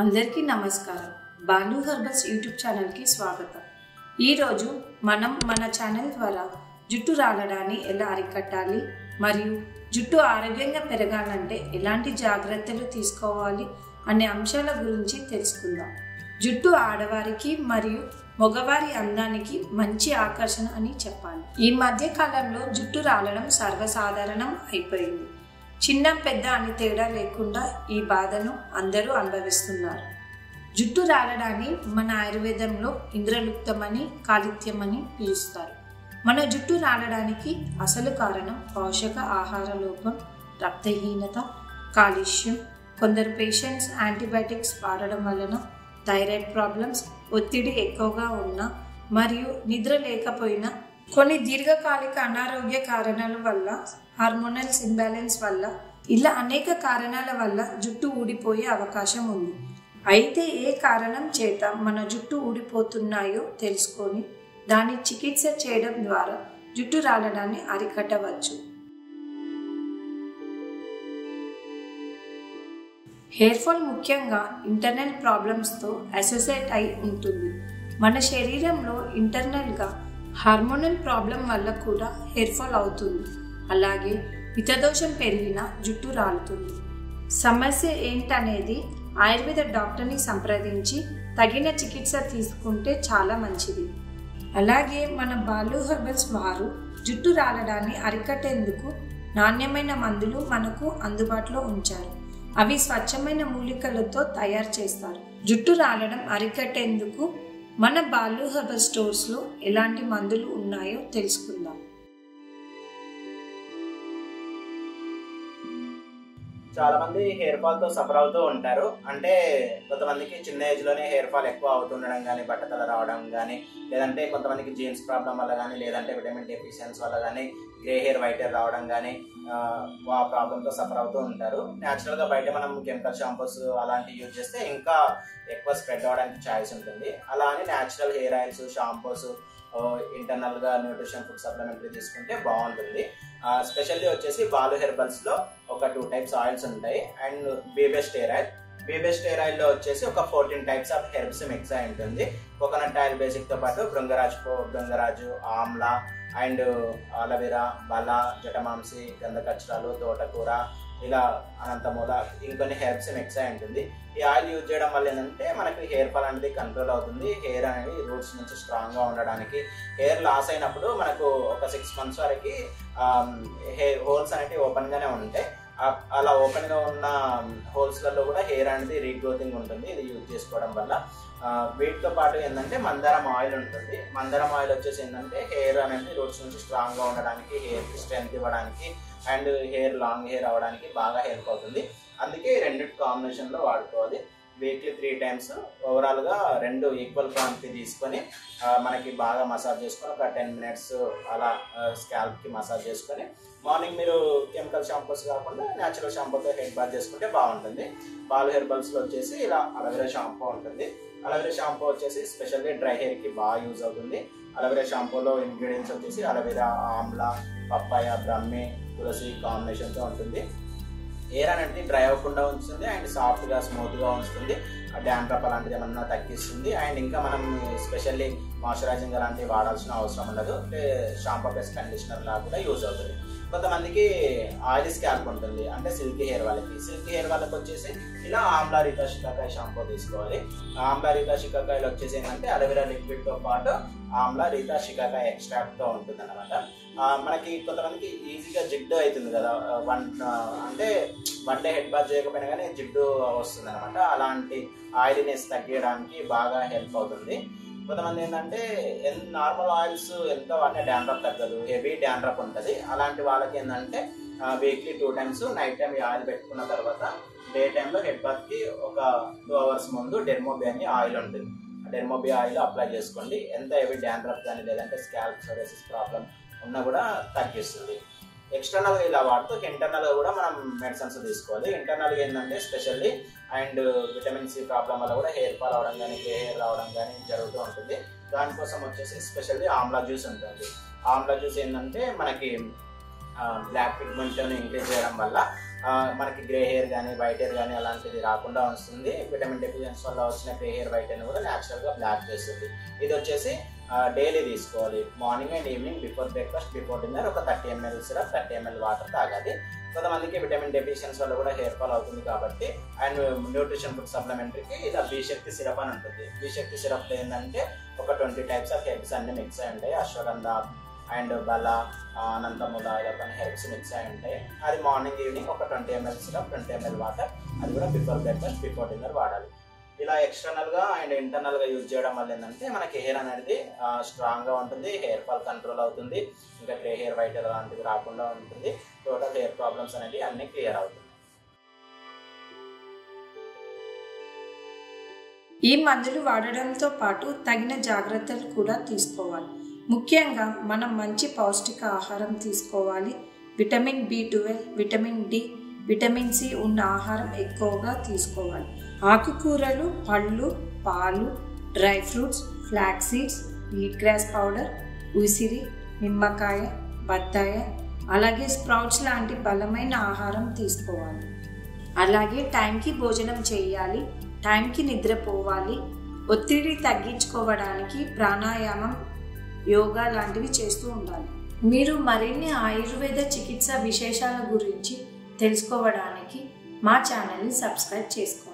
అందరికీ నమస్కారం. Balu herbals YouTube ఛానల్కి స్వాగతం. ఈరోజు మనం మన ఛానల్ ద్వారా జుట్టు రాలడాన్ని ఎలా అరికట్టాలి మరియు జుట్టు ఆరోగ్యంగా పెరగాలంటే ఎలాంటి జాగ్రత్తలు తీసుకోవాలి అనే అంశాల గురించి తెలుసుకుందాం. జుట్టు ఆడవారికి మరియు మగవారి అందానికి మంచి ఆకర్షణ అని చెప్పాలి. ఈ మధ్య కాలంలో జుట్టు రాలడం సర్వసాధారణం అయిపోయింది. చిన్న పెద్ద అని తేడా లేకుండా ఈ బాధను అందరూ అనుభవిస్తున్నారు. జుట్టు రాలడాన్ని మన ఆయుర్వేదంలో ఇంద్రలుప్తమని కాలిత్యమని పిలుస్తారు. మన జుట్టు రాలడానికి అసలు కారణం పోషక ఆహార లోపం రక్తహీనత కాలుష్యం. కొందరు పేషెంట్స్ యాంటీబయాటిక్స్ వాడడం వలన థైరాయిడ్ ప్రాబ్లమ్స్ ఒత్తిడి ఎక్కువగా ఉన్న మరియు నిద్ర లేకపోయినా కొన్ని దీర్ఘకాలిక అనారోగ్య కారణాల వల్ల హార్మోనల్స్ ఇంబ్యాలెన్స్ వల్ల ఇలా అనేక కారణాల వల్ల జుట్టు ఊడిపోయే అవకాశం ఉంది. అయితే ఏ కారణం చేత మన జుట్టు ఊడిపోతున్నాయో తెలుసుకొని దాని చికిత్స చేయడం ద్వారా జుట్టు రాలడాన్ని అరికట్టవచ్చు. హెయిర్ ఫాల్ ముఖ్యంగా ఇంటర్నల్ ప్రాబ్లమ్స్తో అసోసియేట్ అయి ఉంటుంది. మన శరీరంలో ఇంటర్నల్గా హార్మోనల్ ప్రాబ్లం వల్ల కూడా హెయిర్ ఫాల్ అవుతుంది. అలాగే హితదోషం పెరిగిన జుట్టు రాలుతుంది. సమస్య ఏంటనేది ఆయుర్వేద డాక్టర్ని సంప్రదించి తగిన చికిత్స తీసుకుంటే చాలా మంచిది. అలాగే మన బాలు హెర్బల్స్ వారు జుట్టు రాలడాన్ని అరికట్టేందుకు నాణ్యమైన మందులు మనకు అందుబాటులో ఉంచారు. అవి స్వచ్ఛమైన మూలికలతో తయారు చేస్తారు. జుట్టు రాలడం అరికట్టేందుకు మన బాలు హెర్బల్ స్టోర్స్లో ఎలాంటి మందులు ఉన్నాయో తెలుసుకుందాం. చాలా మంది హెయిర్ ఫాల్తో సఫర్ అవుతూ ఉంటారు. అంటే కొంతమందికి చిన్న ఏజ్లోనే హెయిర్ ఫాల్ ఎక్కువ అవుతుండడం కానీ బట్టతల రావడం కానీ లేదంటే కొంతమందికి జీన్స్ ప్రాబ్లం వల్ల కానీ లేదంటే విటమిన్ డెఫిషియన్స్ వల్ల కానీ గ్రే హెయిర్ వైట్ హెయిర్ రావడం కానీ ఆ ప్రాబ్లంతో సఫర్ అవుతూ ఉంటారు. న్యాచురల్గా బయట మనం కెమికల్ షాంపూస్ అలాంటివి యూజ్ చేస్తే ఇంకా ఎక్కువ స్ప్రెడ్ అవడానికి ఛాయిస్ ఉంటుంది. అలా అని న్యాచురల్ హెయిర్ ఆయిల్స్ షాంపూస్ ఇంటర్నల్గా న్యూట్రిషన్ ఫుడ్ సప్లిమెంటరీ తీసుకుంటే బాగుంటుంది. స్పెషల్లీ వచ్చేసి బాలు హెర్బల్స్లో ఒక టూ టైప్స్ ఆయిల్స్ ఉంటాయి. అండ్ బేబెస్ట్ హెయిర్ ఆయిల్ బేబెస్ట్ హెయిర్ ఆయిల్లో వచ్చేసి ఒక fourteen types of herbs mix అయి ఉంటుంది. కోకోనట్ ఆయిల్ బేసిక్తో పాటు బృంగరాజ్ పో బృంగరాజు ఆమ్లా అండ్ అలవీరా బల జటమాంసి గంధకచ్చరాలు తోటకూర ఇలా అనంతమూల ఇంకొన్ని హెర్బ్స్ మిక్స్ అయి ఉంటుంది. ఈ ఆయిల్ యూజ్ చేయడం వల్ల ఏంటంటే మనకి హెయిర్ ఫాల్ అనేది కంట్రోల్ అవుతుంది. హెయిర్ అనేది రూట్స్ నుంచి స్ట్రాంగ్గా ఉండడానికి. హెయిర్ లాస్ అయినప్పుడు మనకు ఒక సిక్స్ మంత్స్ వరకు హెయిర్ హోల్స్ అనేవి ఓపెన్గానే ఉంటాయి. అలా ఓపెన్గా ఉన్న హోల్స్లలో కూడా హెయిర్ అనేది రీగ్రోతింగ్ ఉంటుంది. ఇది యూజ్ చేసుకోవడం వల్ల. వీటితో పాటు ఏంటంటే మందారం ఆయిల్ ఉంటుంది. మందారం ఆయిల్ వచ్చేసి ఏంటంటే హెయిర్ అనేది రూట్స్ నుంచి స్ట్రాంగ్గా ఉండడానికి హెయిర్ స్ట్రెంత్ ఇవ్వడానికి అండ్ హెయిర్ లాంగ్ హెయిర్ అవడానికి బాగా హెల్ప్ అవుతుంది. అందుకే రెండింటి కాంబినేషన్లో వాడుకోవాలి. వీక్లీ త్రీ టైమ్స్ ఓవరాల్గా రెండు ఈక్వల్ క్వాంటిటీ తీసుకొని మనకి బాగా మసాజ్ చేసుకొని ఒక టెన్ మినిట్స్ అలా స్కాల్ప్కి మసాజ్ చేసుకొని మార్నింగ్ మీరు కెమికల్ షాంపూస్ కాకుండా న్యాచురల్ షాంపూతో హెడ్ బాత్ చేసుకుంటే బాగుంటుంది. బాల్ హెర్బల్స్లో వచ్చేసి ఇలా అలవేరా షాంపూ ఉంటుంది. అలవేరా షాంపూ వచ్చేసి స్పెషల్లీ డ్రై హెయిర్కి బాగా యూజ్ అవుతుంది. అలవేరా షాంపూలో ఇంగ్రీడియంట్స్ వచ్చేసి aloe vera amla papaya brahmi tulsi కాంబినేషన్తో ఉంటుంది. ఎయిర్ అనేది డ్రై అవ్వకుండా ఉంచుతుంది అండ్ సాఫ్ట్గా స్మూత్గా ఉంచుతుంది. డ్యాండ్రప్ అలాంటిది ఏమన్నా తగ్గిస్తుంది. అండ్ ఇంకా మనం స్పెషల్లీ మాయిశ్చరైజింగ్ అలాంటివి వాడాల్సిన అవసరం ఉండదు. షాంపూ ప్లస్ కండిషనర్ లాగా కూడా యూజ్ అవుతుంది. కొంతమందికి ఆయిల్ స్కాల్ప్ ఉంటుంది. అంటే సిల్కీ హెయిర్ వాళ్ళకి. సిల్కీ హెయిర్ వాళ్ళకి వచ్చేసి ఇలా ఆమ్లా రీతా షికాకాయ షాంపూ తీసుకోవాలి. ఆమ్లా రీతా షికాకాయలు వచ్చేసి ఏంటంటే అలవెరా లిక్విడ్తో పాటు ఆమ్లా రీతా షికాకాయ ఎక్స్ట్రాక్ట్తో ఉంటుంది అనమాట మనకి కొంతమందికి ఈజీగా జిడ్డు అవుతుంది కదా. వన్ అంటే వన్ డే హెడ్ బాత్ చేయకపోయినా కానీ జిడ్డు వస్తుంది అనమాట అలాంటి ఆయిల్నెస్ తగ్గించడానికి బాగా హెల్ప్ అవుతుంది. కొంతమంది ఏంటంటే నార్మల్ ఆయిల్స్ ఎంత వాటిని డాండ్రప్ తగ్గదు హెవీ డాండ్రప్ ఉంటుంది. అలాంటి వాళ్ళకి ఏంటంటే weekly two times night time ఈ ఆయిల్ పెట్టుకున్న తర్వాత డే టైంలో హెడ్ బాత్కి ఒక టూ అవర్స్ ముందు డెర్మోబి అని ఆయిల్ ఉంటుంది డెర్మోబి ఆయిల్ అప్లై చేసుకోండి. ఎంత హెవీ డాండ్రఫ్ కానీ లేదంటే స్కాల్ప్ సోరేసిస్ ప్రాబ్లం ఉన్నా కూడా తగ్గిస్తుంది. ఎక్స్టర్నల్గా ఇలా వాడుతూ ఇంటర్నల్గా కూడా మనం మెడిసిన్స్ తీసుకోవాలి. ఇంటర్నల్గా ఏంటంటే specially and vitamin C problem వల్ల కూడా హెయిర్ ఫాల్ అవడం కానీ గ్రే హెయిర్ రావడం కానీ జరుగుతూ ఉంటుంది. దానికోసం వచ్చేసి స్పెషల్లీ ఆమ్లా జ్యూస్ ఉంటుంది. ఆమ్లా జ్యూస్ ఏంటంటే మనకి బ్లాక్ పిగ్మెంట్ని ఇంక్రీజ్ చేయడం వల్ల మనకి గ్రే హెయిర్ కానీ వైట్ హెయిర్ కానీ అలాంటిది రాకుండా వస్తుంది. విటమిన్ డెఫిషియన్స్ వల్ల వచ్చిన గ్రే హెయిర్ వైట్ హెయిర్ కూడా న్యాచురల్గా బ్లాక్ చేస్తుంది. ఇది వచ్చేసి డైలీ తీసుకోవాలి. Morning and evening before breakfast before dinner ఒక thirty ml syrup thirty ml water తాగాలి. కొంతమందికి విటమిన్ డెఫిషియన్స్ వల్ల కూడా హెయిర్ ఫాల్ అవుతుంది కాబట్టి అండ్ న్యూట్రిషన్ ఫుడ్ సప్లిమెంటరీకి ఇలా బీశక్తి సిరప్ అని ఉంటుంది. బీశక్తి సిరప్ ఏంటంటే ఒక ట్వంటీ టైప్స్ ఆఫ్ హెర్బ్స్ అన్ని మిక్స్ అయి ఉంటాయి. అశ్వగంధ అండ్ బల అనంతముల ఇలా కొన్ని హెర్బ్స్ మిక్స్ అయి ఉంటాయి. అది మార్నింగ్ ఈవినింగ్ ఒక twenty ml syrup twenty ml water అది కూడా బిఫోర్ బ్రేక్ఫాస్ట్ బిఫోర్ డిన్నర్ వాడాలి. ఇలా ఎక్స్టర్నల్గా అండ్ ఇంటర్నల్గా యూజ్ చేయడం వల్ల ఏంటంటే మనకి హెయిర్ అనేది స్ట్రాంగ్గా ఉంటుంది. హెయిర్ ఫాల్ కంట్రోల్ అవుతుంది. ఇంకా గ్రే హెయిర్ వైట్ అలాంటివి రాకుండా ఉంటుంది. టోటల్ హెయిర్ ప్రాబ్లమ్స్ అనేవి అన్ని క్లియర్ అవుతుంది ఈ మందులు వాడడంతో పాటు తగిన జాగ్రత్తలు కూడా తీసుకోవాలి. ముఖ్యంగా మనం మంచి పౌష్టిక ఆహారం తీసుకోవాలి. Vitamin B twelve vitamin D vitamin C ఉన్న ఆహారం ఎక్కువగా తీసుకోవాలి. ఆకుకూరలు పళ్ళు పాలు dry fruits flax seeds wheat grass powder ఉసిరి నిమ్మకాయ బత్తాయ అలాగే స్ప్రౌట్స్ లాంటి బలమైన ఆహారం తీసుకోవాలి. అలాగే టైంకి భోజనం చేయాలి టైంకి నిద్రపోవాలి ఒత్తిడి తగ్గించుకోవడానికి ప్రాణాయామం యోగా లాంటివి చేస్తూ ఉండాలి. మీరు మరిన్ని ఆయుర్వేద చికిత్స విశేషాల గురించి తెలుసుకోవడానికి మా ఛానల్ని సబ్స్క్రైబ్ చేసుకోండి.